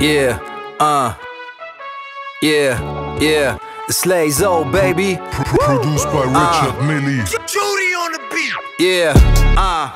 Yeah, uh, yeah, yeah. Slay Zo, baby. Produced by Richard Millie. Judy on the beat. Yeah, uh.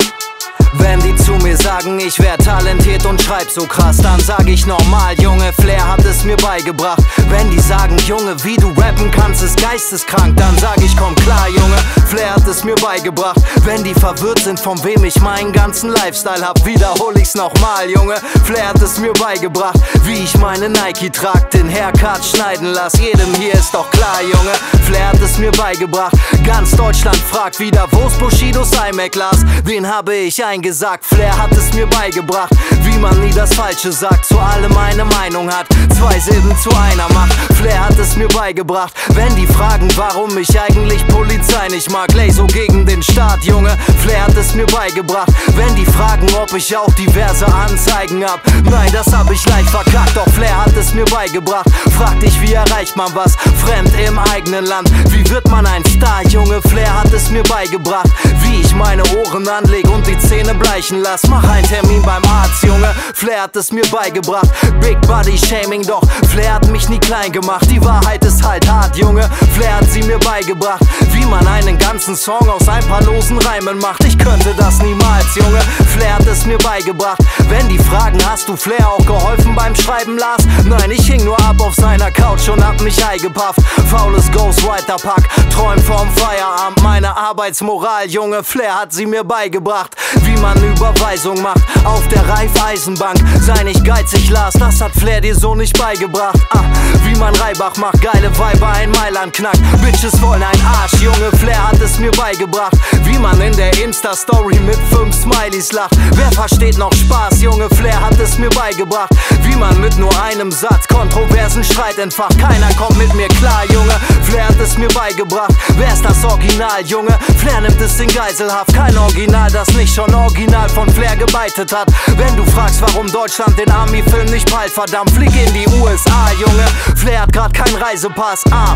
Wenn die zu mir sagen, ich wär talentiert und schreib so krass, dann sag ich normal, Junge, Flair hat es mir beigebracht. Wenn die sagen, Junge, wie du rappen kannst, ist geisteskrank, dann sag ich, komm klar, Junge, Flair mir beigebracht. Wenn die verwirrt sind, von wem ich meinen ganzen Lifestyle hab, wiederhol ich's nochmal, Junge, Flair hat es mir beigebracht. Wie ich meine Nike trag, den Haircut schneiden lass, jedem hier ist doch klar, Junge, Flair hat es beigebracht. Ganz Deutschland fragt wieder, wo's Bushidos iMac-Glas? Den habe ich eingebracht gesagt, Flair hat es mir beigebracht, wie man nie das Falsche sagt, zu allem eine Meinung hat, zwei Silben zu einer macht. Flair hat es mir beigebracht, wenn die fragen, warum ich eigentlich Polizei nicht mag, lay so gegen den Staat, Junge. Flair hat es mir beigebracht, wenn die fragen, ob ich auch diverse Anzeigen hab. Nein, das hab ich leicht verkackt, doch Flair hat es mir beigebracht. Frag dich, wie erreicht man was fremd im eigenen Land? Wie wird man ein Star, Junge? Flair hat es mir beigebracht, wie ich meine Ohren anleg und die Zähne bleichen lass. Mach einen Termin beim Arzt, Junge. Flair hat es mir beigebracht. Big Body Shaming, doch Flair hat mich nie klein gemacht. Die Wahrheit ist halt hart, Junge. Flair hat sie mir beigebracht. Wie man einen ganzen Song aus ein paar losen Reimen macht. Ich könnte das niemals, Junge. Flair hat es mir beigebracht. Wenn die fragen, hast du Flair auch geholfen beim Schreiben, Lars? Nein, ich hing nur ab auf seiner Couch und hab mich eingepafft. Faules Ghostwriter-Pack, träum vom Feierabend. Meine Arbeitsmoral, Junge, Flair hat sie mir beigebracht. Wie man Überweisung macht auf der Reifeisenbank. Sei nicht geizig, Lars, das hat Flair dir so nicht beigebracht. Ah, wie man Reibach macht, geile Weiber in Mailand knackt. Bitches wollen ein Arsch, Junge, Flair hat es mir beigebracht. Wie man in der Insta-Story mit fünf Smileys lacht. Wer versteht noch Spaß, Junge, Flair hat es mir beigebracht. Wie man mit nur einem Satz kontroversen Streit entfacht. Keiner kommt mit mir klar, Junge, Flair hat es mir beigebracht. Wer ist das Original, Junge? Flair nimmt es in Geiselhaft. Kein Original, das nicht schon original von Flair gebeitet hat. Wenn du fragst, warum Deutschland den Army-Film nicht peilt, verdammt, flieg in die USA, Junge. Flair hat grad keinen Reisepass. Ah,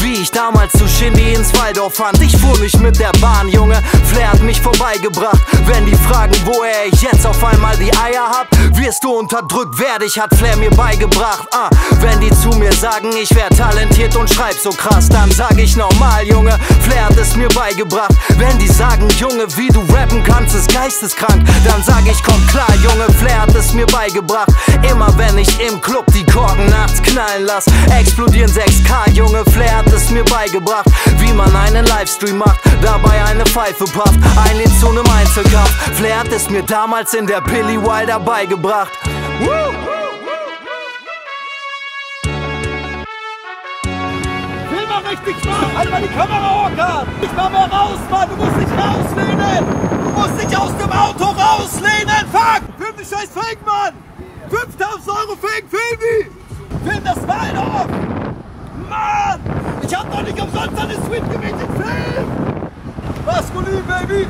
wie ich damals zu Shindy ins Waldorf fand. Ich fuhr nicht mit der Bahn, Junge. Flair hat mich vorbeigebracht. Wenn die fragen, woher ich jetzt auf einmal die Eier hab, wirst du unterdrückt, wer dich hat Flair mir beigebracht. Ah, wenn die zu mir sagen, ich wär talentiert und schreib so krass, dann sag ich normal, Junge. Flair hat es mir beigebracht. Wenn die sagen, Junge, wie du rappen kannst, ist geisteskrank, dann sag ich, komm klar, Junge. Flair hat es mir beigebracht. Immer wenn ich im Club die Korken nachts knallen lass, explodieren 6K, Junge. Flair hat es mir beigebracht, wie man einen Livestream macht, dabei eine Pfeife pafft, einlädt zu nem Einzelkampf. Flair hat es mir damals in der Billy Wilder beigebracht. Woo! Richtig mal! Halt mal die Kamera hoch, Nicht mal mehr raus, Mann! Du musst dich rauslehnen! Du musst dich aus dem Auto rauslehnen! Fuck! Film die scheiß Fake, Mann! 5000 Euro Fake, film die! Film das Mal doch! Mann! Ich hab doch nicht umsonst eine Suite gemietet! Film! Maskulin, Baby!